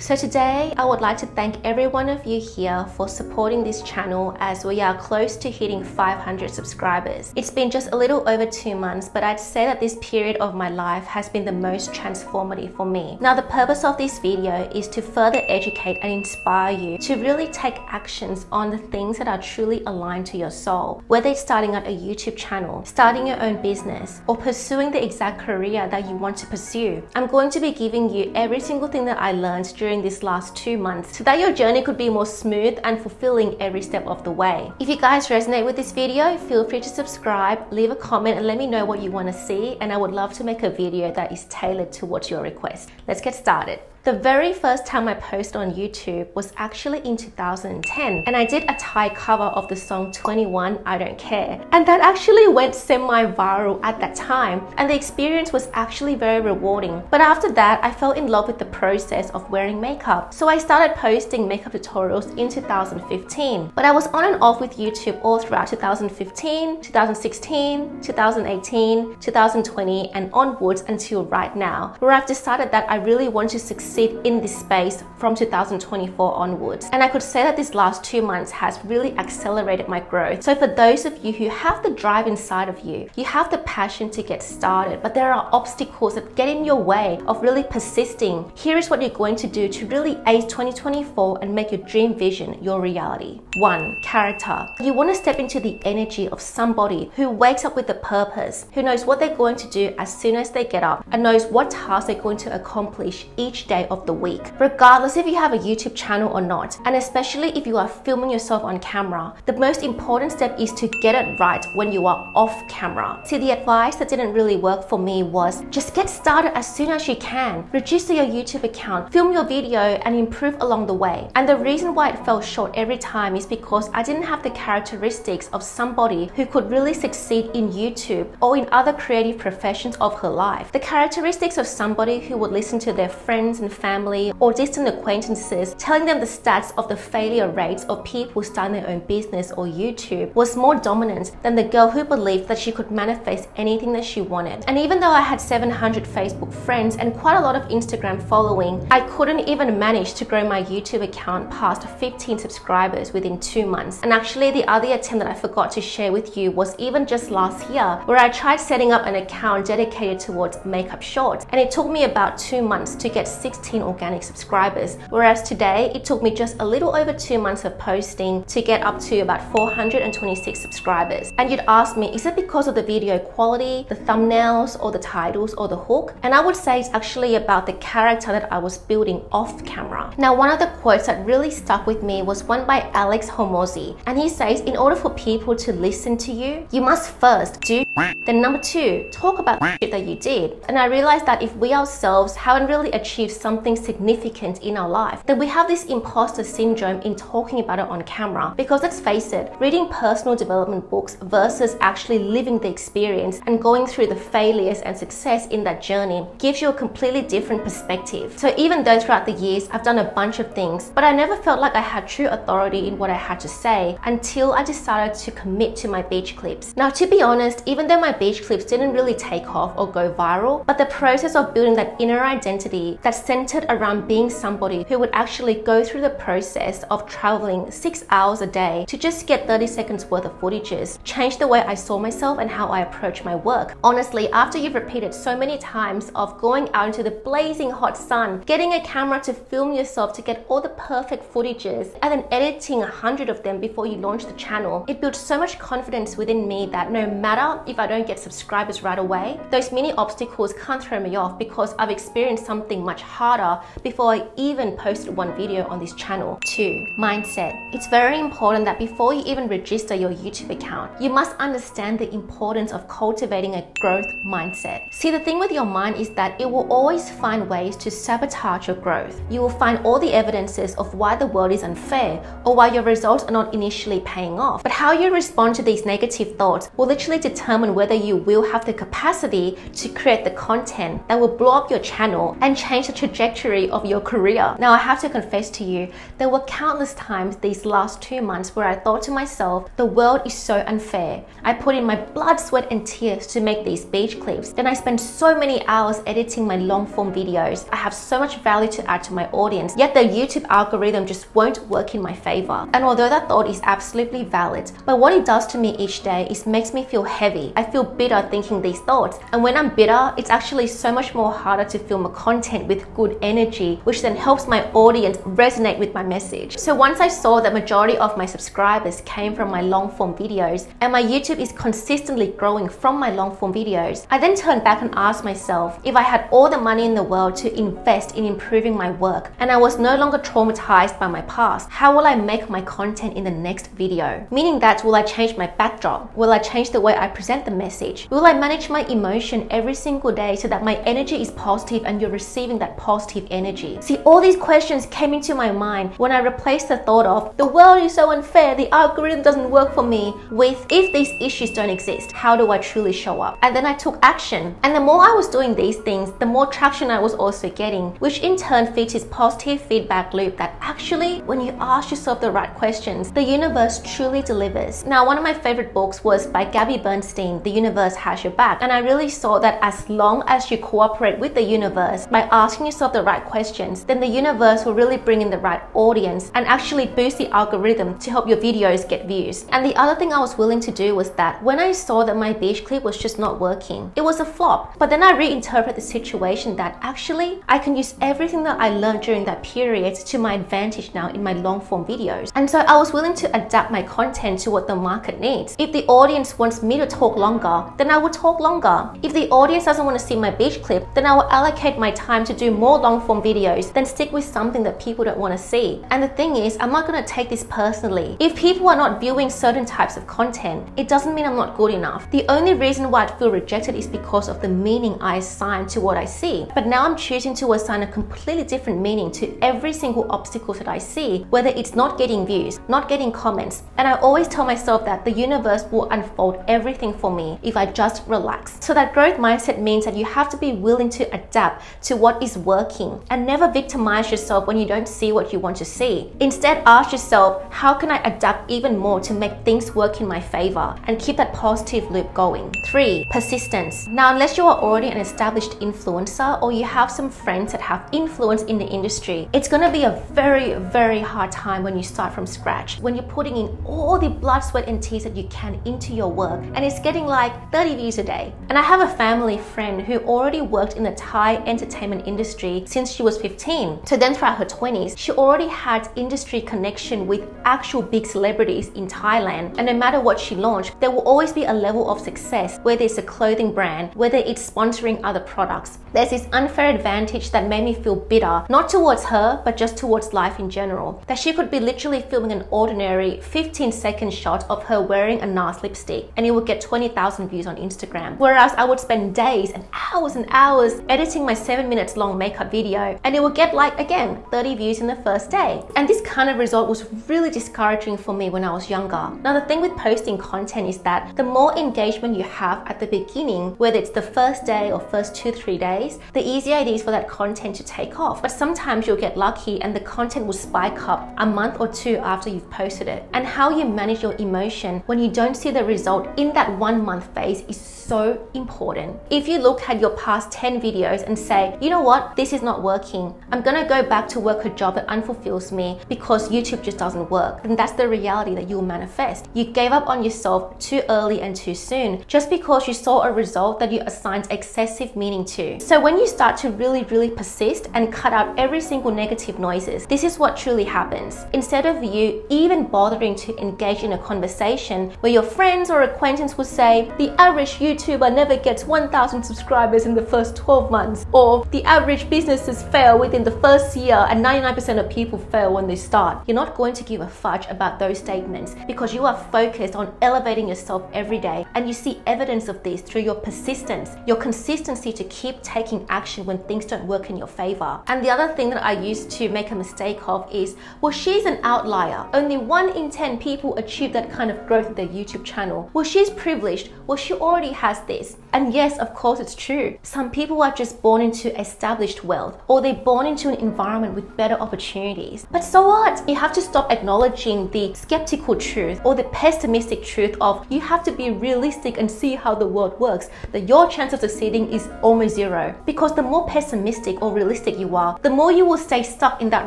So today I would like to thank every one of you here for supporting this channel as we are close to hitting 500 subscribers. It's been just a little over two months but I'd say that this period of my life has been the most transformative for me. Now the purpose of this video is to further educate and inspire you to really take actions on the things that are truly aligned to your soul. Whether it's starting out a YouTube channel, starting your own business or pursuing the exact career that you want to pursue. I'm going to be giving you every single thing that I learned during this last two months so that your journey could be more smooth and fulfilling every step of the way. If you guys resonate with this video, feel free to subscribe, leave a comment and let me know what you want to see and I would love to make a video that is tailored towards your request. Let's get started. The very first time I posted on YouTube was actually in 2010 and I did a Thai cover of the song 21 I Don't Care. And that actually went semi-viral at that time and the experience was actually very rewarding. But after that I fell in love with the process of wearing makeup. So I started posting makeup tutorials in 2015 but I was on and off with YouTube all throughout 2015, 2016, 2018, 2020 and onwards until right now where I've decided that I really want to succeed in this space from 2024 onwards. And I could say that this last two months has really accelerated my growth. So for those of you who have the drive inside of you, you have the passion to get started, but there are obstacles that get in your way of really persisting. Here is what you're going to do to really ace 2024 and make your dream vision your reality. One, character. You want to step into the energy of somebody who wakes up with a purpose, who knows what they're going to do as soon as they get up, and knows what tasks they're going to accomplish each day of the week, regardless if you have a YouTube channel or not. And especially if you are filming yourself on camera, the most important step is to get it right when you are off camera. See, the advice that didn't really work for me was just get started as soon as you can, register your YouTube account, film your video, and improve along the way. And the reason why it fell short every time is because I didn't have the characteristics of somebody who could really succeed in YouTube or in other creative professions of her life. The characteristics of somebody who would listen to their friends and family or distant acquaintances telling them the stats of the failure rates of people starting their own business or YouTube was more dominant than the girl who believed that she could manifest anything that she wanted. And even though I had 700 Facebook friends and quite a lot of Instagram following, I couldn't even manage to grow my YouTube account past 15 subscribers within two months. And actually the other attempt that I forgot to share with you was even just last year where I tried setting up an account dedicated towards makeup shorts and it took me about two months to get 16 organic subscribers, whereas today it took me just a little over two months of posting to get up to about 426 subscribers. And you'd ask me, is it because of the video quality, the thumbnails, or the titles, or the hook? And I would say it's actually about the character that I was building off camera. Now, one of the quotes that really stuck with me was one by Alex Hormozi, and he says, in order for people to listen to you, you must first do then number two, talk about shit that you did. And I realized that if we ourselves haven't really achieved something significant in our life, then we have this imposter syndrome in talking about it on camera. Because let's face it, reading personal development books versus actually living the experience and going through the failures and success in that journey gives you a completely different perspective. So even though throughout the years I've done a bunch of things, but I never felt like I had true authority in what I had to say until I decided to commit to my beach clips. Now to be honest, even even though my beach clips didn't really take off or go viral, but the process of building that inner identity that centered around being somebody who would actually go through the process of traveling six hours a day to just get 30 seconds worth of footages changed the way I saw myself and how I approach my work. Honestly, after you've repeated so many times of going out into the blazing hot sun, getting a camera to film yourself to get all the perfect footages, and then editing a hundred of them before you launch the channel, it built so much confidence within me that no matter if I don't get subscribers right away, those mini obstacles can't throw me off because I've experienced something much harder before I even posted one video on this channel. 2. Mindset. It's very important that before you even register your YouTube account, you must understand the importance of cultivating a growth mindset. See, the thing with your mind is that it will always find ways to sabotage your growth. You will find all the evidences of why the world is unfair or why your results are not initially paying off. But how you respond to these negative thoughts will literally determine determine whether you will have the capacity to create the content that will blow up your channel and change the trajectory of your career. Now, I have to confess to you, there were countless times these last two months where I thought to myself, the world is so unfair. I put in my blood, sweat, and tears to make these beach clips. Then I spent so many hours editing my long form videos. I have so much value to add to my audience, yet the YouTube algorithm just won't work in my favor. And although that thought is absolutely valid, but what it does to me each day is makes me feel heavy. I feel bitter thinking these thoughts. And when I'm bitter, it's actually so much more harder to film a content with good energy, which then helps my audience resonate with my message. So once I saw that majority of my subscribers came from my long form videos and my YouTube is consistently growing from my long form videos, I then turned back and asked myself if I had all the money in the world to invest in improving my work and I was no longer traumatized by my past, how will I make my content in the next video? Meaning that will I change my backdrop? Will I change the way I present the message? Will I manage my emotion every single day so that my energy is positive and you're receiving that positive energy? See, all these questions came into my mind when I replaced the thought of the world is so unfair, the algorithm doesn't work for me with if these issues don't exist, how do I truly show up? And then I took action. And the more I was doing these things, the more traction I was also getting, which in turn feeds this positive feedback loop that actually, when you ask yourself the right questions, the universe truly delivers. Now, one of my favorite books was by Gabby Bernstein, The Universe Has Your Back. And I really saw that as long as you cooperate with the universe by asking yourself the right questions, then the universe will really bring in the right audience and actually boost the algorithm to help your videos get views. And the other thing I was willing to do was that when I saw that my beach clip was just not working, it was a flop. But then I reinterpret the situation that actually I can use everything that I learned during that period to my advantage now in my long form videos. And so I was willing to adapt my content to what the market needs. If the audience wants me to talk longer, then I will talk longer. If the audience doesn't want to see my beach clip, then I will allocate my time to do more long form videos than stick with something that people don't want to see. And the thing is, I'm not going to take this personally. If people are not viewing certain types of content, it doesn't mean I'm not good enough. The only reason why I feel rejected is because of the meaning I assign to what I see. But now I'm choosing to assign a completely different meaning to every single obstacle that I see, whether it's not getting views, not getting comments. And I always tell myself that the universe will unfold everything for me if I just relax. So that growth mindset means that you have to be willing to adapt to what is working and never victimize yourself when you don't see what you want to see. Instead, ask yourself, how can I adapt even more to make things work in my favor and keep that positive loop going? Three, persistence. Now, unless you are already an established influencer or you have some friends that have influence in the industry, it's gonna be a very, very hard time when you start from scratch. When you're putting in all the blood, sweat, and tears that you can into your work, and it's getting like 30 views a day. And I have a family friend who already worked in the Thai entertainment industry since she was 15. So then throughout her 20s, she already had industry connection with actual big celebrities in Thailand. And no matter what she launched, there will always be a level of success, whether it's a clothing brand, whether it's sponsoring other products. There's this unfair advantage that made me feel bitter, not towards her, but just towards life in general. That she could be literally filming an ordinary 15 second shot of her wearing a NARS lipstick and it would get 20,000 views on Instagram. Whereas I would spend days and hours and hours editing my 7 minutes long makeup video and it would get like, again, 30 views in the first day. And this kind of result was really discouraging for me when I was younger. Now, the thing with posting content is that the more engagement you have at the beginning, whether it's the first day or first two, three days, the easier it is for that content to take off. But sometimes you'll get lucky and the content will spike up a month or two after you've posted it. And how you manage your emotion when you don't see the result in that one month phase is so important. If you look at your past 10 videos and say, you know what, this is not working, I'm gonna go back to work a job that unfulfills me because YouTube just doesn't work, then that's the reality that you'll manifest. You gave up on yourself too early and too soon just because you saw a result that you assigned excessive meaning to. So when you start to really, really persist and cut out every single negative noises, this is what truly happens. Instead of you even bothering to engage in a conversation where your friends or acquaintance would say, the average YouTuber never gets 1,000 subscribers in the first 12 months, or the average businesses fail within the first year and 99% of people fail when they start. You're not going to give a fudge about those statements because you are focused on elevating yourself every day and you see evidence of this through your persistence, your consistency to keep taking action when things don't work in your favor. And the other thing that I used to make a mistake of is, well, she's an outlier. Only one in 10 people achieve that kind of growth with their YouTube channel. Well, she's privileged Well, she already has this. And yes, of course, it's true. Some people are just born into established wealth or they're born into an environment with better opportunities. But so what? You have to stop acknowledging the skeptical truth or the pessimistic truth of you have to be realistic and see how the world works, that your chance of succeeding is almost zero. Because the more pessimistic or realistic you are, the more you will stay stuck in that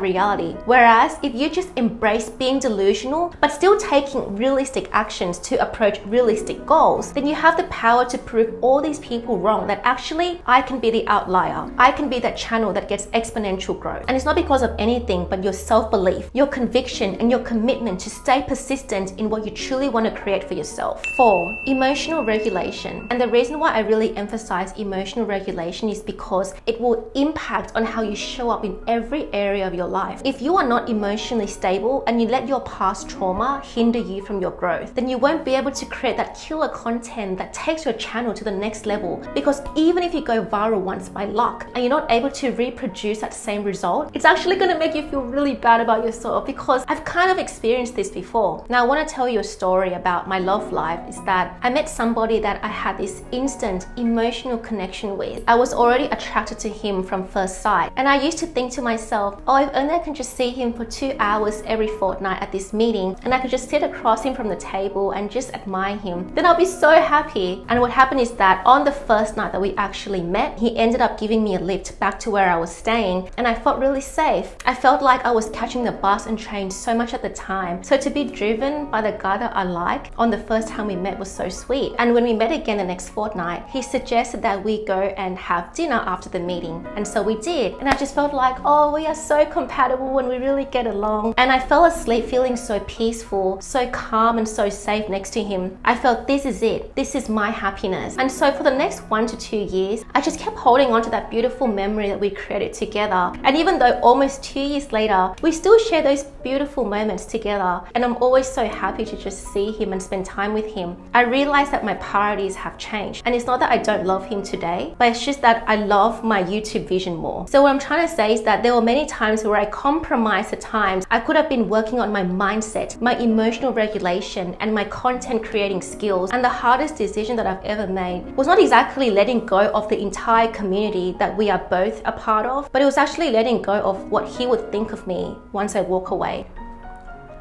reality. Whereas if you just embrace being delusional, but still taking realistic actions to approach realistic goals, then you have the power to prove all all these people wrong that actually I can be the outlier. I can be that channel that gets exponential growth. And it's not because of anything but your self belief, your conviction, and your commitment to stay persistent in what you truly want to create for yourself. Four, emotional regulation. And the reason why I really emphasize emotional regulation is because it will impact on how you show up in every area of your life. If you are not emotionally stable and you let your past trauma hinder you from your growth, then you won't be able to create that killer content that takes your channel to the next level because even if you go viral once by luck and you're not able to reproduce that same result, it's actually going to make you feel really bad about yourself because I've kind of experienced this before. Now, I want to tell you a story about my love life is that I met somebody that I had this instant emotional connection with. I was already attracted to him from first sight and I used to think to myself, oh, if only I can just see him for two hours every fortnight at this meeting and I could just sit across him from the table and just admire him, then I'll be so happy. And what happened is that on the first night that we actually met, he ended up giving me a lift back to where I was staying and I felt really safe. I felt like I was catching the bus and train so much at the time. So to be driven by the guy that I like on the first time we met was so sweet. And when we met again the next fortnight, he suggested that we go and have dinner after the meeting. And so we did. And I just felt like, oh, we are so compatible and we really get along. And I fell asleep feeling so peaceful, so calm and so safe next to him. I felt this is it. This is my happiness. And so for the next one to two years, I just kept holding on to that beautiful memory that we created together. And even though almost two years later, we still share those beautiful moments together. And I'm always so happy to just see him and spend time with him. I realized that my priorities have changed. And it's not that I don't love him today, but it's just that I love my YouTube vision more. So what I'm trying to say is that there were many times where I compromised at times. I could have been working on my mindset, my emotional regulation, and my content creating skills. And the hardest decision that I've ever made was not exactly letting go of the entire community that we are both a part of, but it was actually letting go of what he would think of me once I walk away.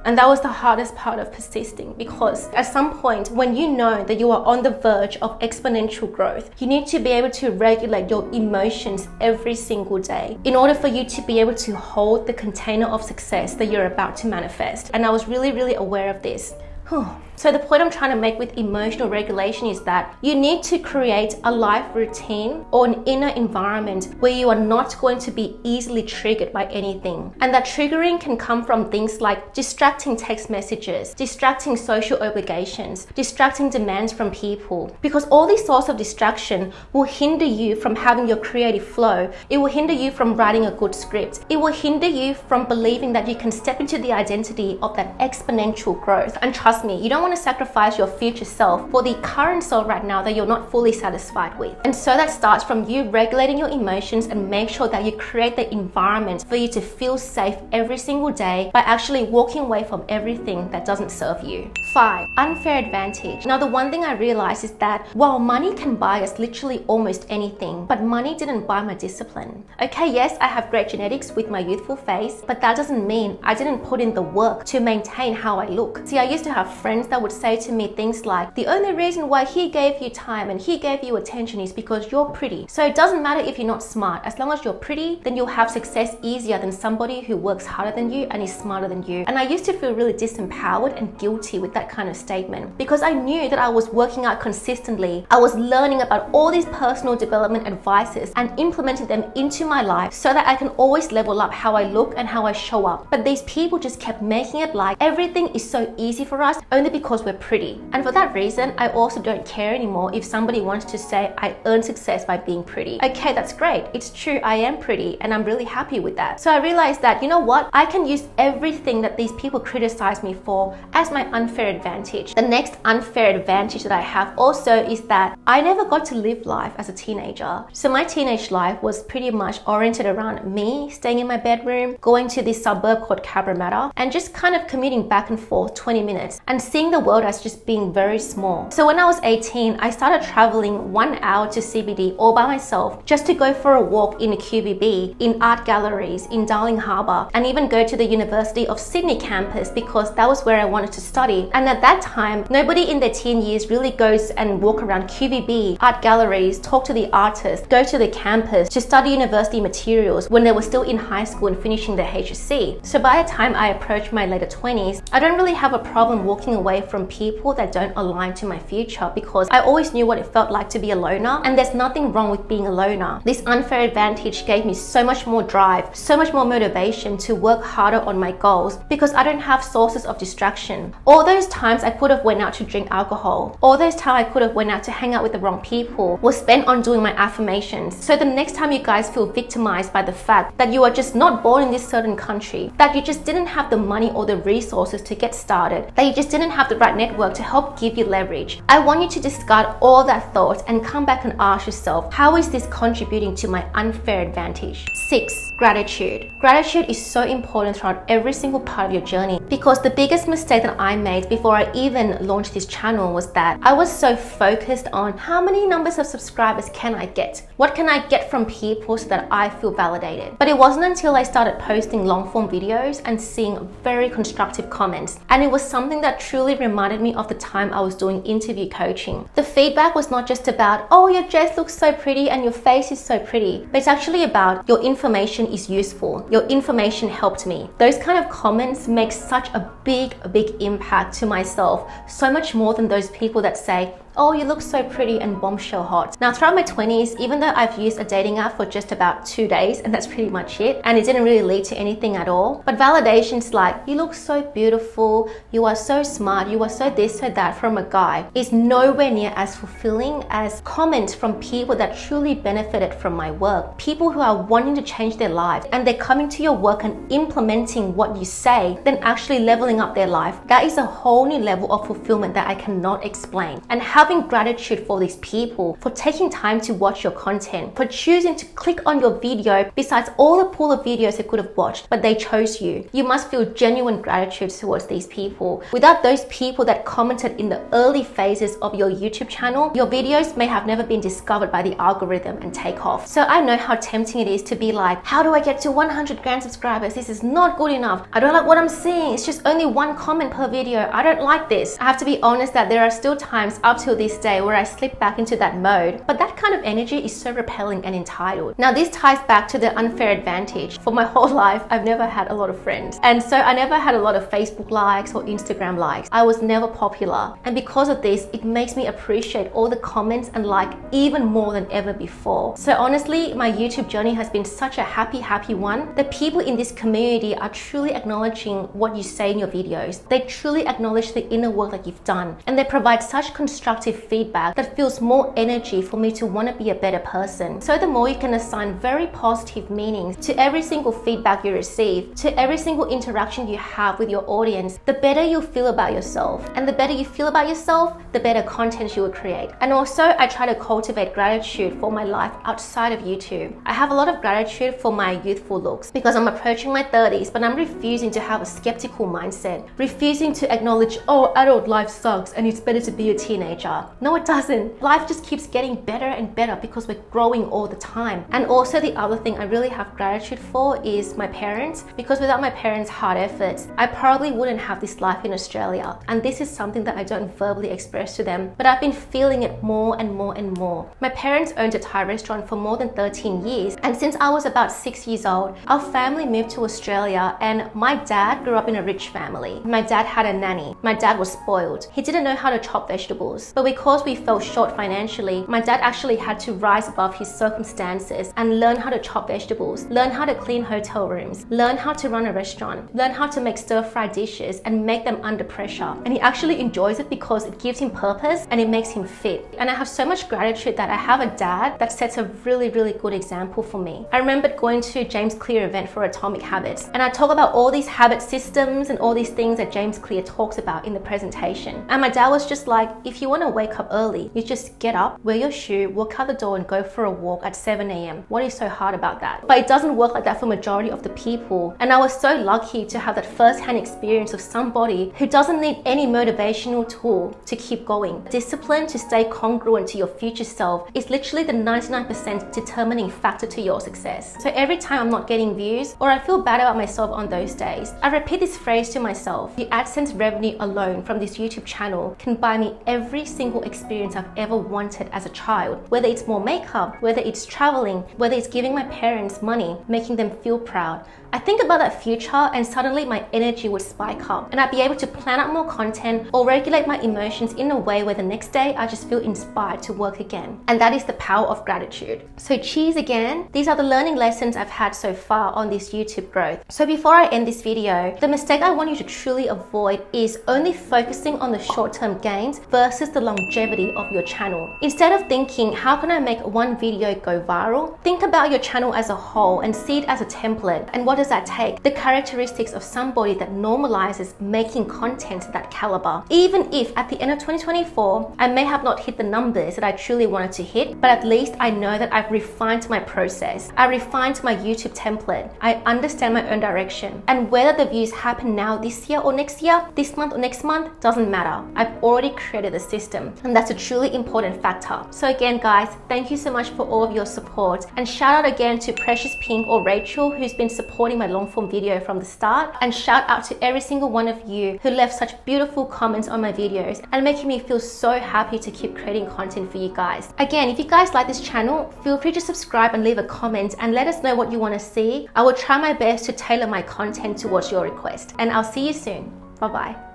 And that was the hardest part of persisting because at some point, when you know that you are on the verge of exponential growth, you need to be able to regulate your emotions every single day in order for you to be able to hold the container of success that you're about to manifest. And I was really, really aware of this. So the point I'm trying to make with emotional regulation is that you need to create a life routine or an inner environment where you are not going to be easily triggered by anything. And that triggering can come from things like distracting text messages, distracting social obligations, distracting demands from people. Because all these sorts of distraction will hinder you from having your creative flow. It will hinder you from writing a good script. It will hinder you from believing that you can step into the identity of that exponential growth. And trust me, you don't want to sacrifice your future self for the current self right now that you're not fully satisfied with. And so that starts from you regulating your emotions and make sure that you create the environment for you to feel safe every single day by actually walking away from everything that doesn't serve you. Five, unfair advantage. Now, the one thing I realized is that while money can buy us literally almost anything, but money didn't buy my discipline. Okay, yes, I have great genetics with my youthful face, but that doesn't mean I didn't put in the work to maintain how I look. See, I used to have friends that would say to me things like, the only reason why he gave you time and he gave you attention is because you're pretty. So it doesn't matter if you're not smart. As long as you're pretty, then you'll have success easier than somebody who works harder than you and is smarter than you. And I used to feel really disempowered and guilty with that kind of statement because I knew that I was working out consistently. I was learning about all these personal development advices and implementing them into my life so that I can always level up how I look and how I show up. But these people just kept making it like everything is so easy for us only because we're pretty. And for that reason, I also don't care anymore if somebody wants to say I earned success by being pretty. Okay, that's great. It's true, I am pretty and I'm really happy with that. So I realized that, you know what? I can use everything that these people criticize me for as my unfair unfair advantage. The next unfair advantage that I have also is that I never got to live life as a teenager. So my teenage life was pretty much oriented around me staying in my bedroom, going to this suburb called Cabramatta, and just kind of commuting back and forth 20 minutes and seeing the world as just being very small. So when I was 18, I started traveling one hour to CBD all by myself just to go for a walk in a QVB, in art galleries, in Darling Harbour, and even go to the University of Sydney campus because that was where I wanted to study. And at that time, nobody in their teen years really goes and walk around QVB, art galleries, talk to the artists, go to the campus to study university materials when they were still in high school and finishing their HSC. So by the time I approach my later 20s, I don't really have a problem walking away from people that don't align to my future because I always knew what it felt like to be a loner and there's nothing wrong with being a loner. This unfair advantage gave me so much more drive, so much more motivation to work harder on my goals because I don't have sources of distraction. All those times I could have went out to drink alcohol, all those times I could have went out to hang out with the wrong people was spent on doing my affirmations. So the next time you guys feel victimized by the fact that you are just not born in this certain country, that you just didn't have the money or the resources to get started, that you just didn't have the right network to help give you leverage, I want you to discard all that thought and come back and ask yourself, how is this contributing to my unfair advantage? Six, gratitude. Gratitude is so important throughout every single part of your journey because the biggest mistake that I made before I even launched this channel was that I was so focused on how many numbers of subscribers can I get? What can I get from people so that I feel validated? But it wasn't until I started posting long form videos and seeing very constructive comments. And it was something that truly reminded me of the time I was doing interview coaching. The feedback was not just about, oh, your dress looks so pretty and your face is so pretty, but it's actually about your information is useful. Your information helped me. Those kind of comments make such a big, big impact to myself, so much more than those people that say, oh, you look so pretty and bombshell hot. Now, throughout my 20s, even though I've used a dating app for just about two days, and that's pretty much it, and it didn't really lead to anything at all, but validations like, you look so beautiful, you are so smart, you are so this, so that from a guy is nowhere near as fulfilling as comments from people that truly benefited from my work. People who are wanting to change their lives and they're coming to your work and implementing what you say, then actually leveling up their life. That is a whole new level of fulfillment that I cannot explain. And how having gratitude for these people, for taking time to watch your content, for choosing to click on your video besides all the pool of videos they could have watched, but they chose you. You must feel genuine gratitude towards these people. Without those people that commented in the early phases of your YouTube channel, your videos may have never been discovered by the algorithm and take off. So I know how tempting it is to be like, how do I get to 100 grand subscribers? This is not good enough. I don't like what I'm seeing. It's just only one comment per video. I don't like this. I have to be honest that there are still times up till this day where I slip back into that mode, but that kind of energy is so repelling and entitled. Now, this ties back to the unfair advantage. For my whole life, I've never had a lot of friends. And so I never had a lot of Facebook likes or Instagram likes. I was never popular. And because of this, it makes me appreciate all the comments and like even more than ever before. So honestly, my YouTube journey has been such a happy, happy one. The people in this community are truly acknowledging what you say in your videos. They truly acknowledge the inner work that you've done. And they provide such constructive positive feedback that feels more energy for me to want to be a better person. So the more you can assign very positive meanings to every single feedback you receive, to every single interaction you have with your audience, the better you feel about yourself. And the better you feel about yourself, the better content you will create. And also, I try to cultivate gratitude for my life outside of YouTube. I have a lot of gratitude for my youthful looks because I'm approaching my 30s, but I'm refusing to have a skeptical mindset, refusing to acknowledge, oh, adult life sucks and it's better to be a teenager. No, it doesn't. Life just keeps getting better and better because we're growing all the time. And also, the other thing I really have gratitude for is my parents because without my parents' hard efforts, I probably wouldn't have this life in Australia. And this is something that I don't verbally express to them, but I've been feeling it more and more and more. My parents owned a Thai restaurant for more than 13 years, and since I was about six years old, our family moved to Australia, and my dad grew up in a rich family. My dad had a nanny. My dad was spoiled. He didn't know how to chop vegetables But because we fell short financially, my dad actually had to rise above his circumstances and learn how to chop vegetables, learn how to clean hotel rooms, learn how to run a restaurant, learn how to make stir fry dishes and make them under pressure. And he actually enjoys it because it gives him purpose and it makes him fit. And I have so much gratitude that I have a dad that sets a really, really good example for me. I remember going to James Clear event for Atomic Habits and I talk about all these habit systems and all these things that James Clear talks about in the presentation. And my dad was just like, if you want to wake up early, you just get up, wear your shoe, walk out the door and go for a walk at 7 a.m. What is so hard about that? But it doesn't work like that for majority of the people. And I was so lucky to have that first-hand experience of somebody who doesn't need any motivational tool to keep going. Discipline to stay congruent to your future self is literally the 99% determining factor to your success. So every time I'm not getting views or I feel bad about myself on those days, I repeat this phrase to myself. The AdSense revenue alone from this YouTube channel can buy me every single experience I've ever wanted as a child. Whether it's more makeup, whether it's traveling, whether it's giving my parents money, making them feel proud. I think about that future and suddenly my energy would spike up and I'd be able to plan out more content or regulate my emotions in a way where the next day I just feel inspired to work again. And that is the power of gratitude. So cheers again. These are the learning lessons I've had so far on this YouTube growth. So before I end this video, the mistake I want you to truly avoid is only focusing on the short-term gains versus the longevity of your channel. Instead of thinking, how can I make one video go viral? Think about your channel as a whole and see it as a template and what does that take? The characteristics of somebody that normalizes making content that caliber. Even if at the end of 2024, I may have not hit the numbers that I truly wanted to hit, but at least I know that I've refined my process. I refined my YouTube template. I understand my own direction. And whether the views happen now this year or next year, this month or next month, doesn't matter. I've already created the system. And that's a truly important factor. So again, guys, thank you so much for all of your support. And shout out again to Precious Pink or Rachel, who's been supporting supporting my long form video from the start and shout out to every single one of you who left such beautiful comments on my videos and making me feel so happy to keep creating content for you guys. Again, if you guys like this channel, feel free to subscribe and leave a comment and let us know what you want to see. I will try my best to tailor my content towards your request and I'll see you soon. Bye bye.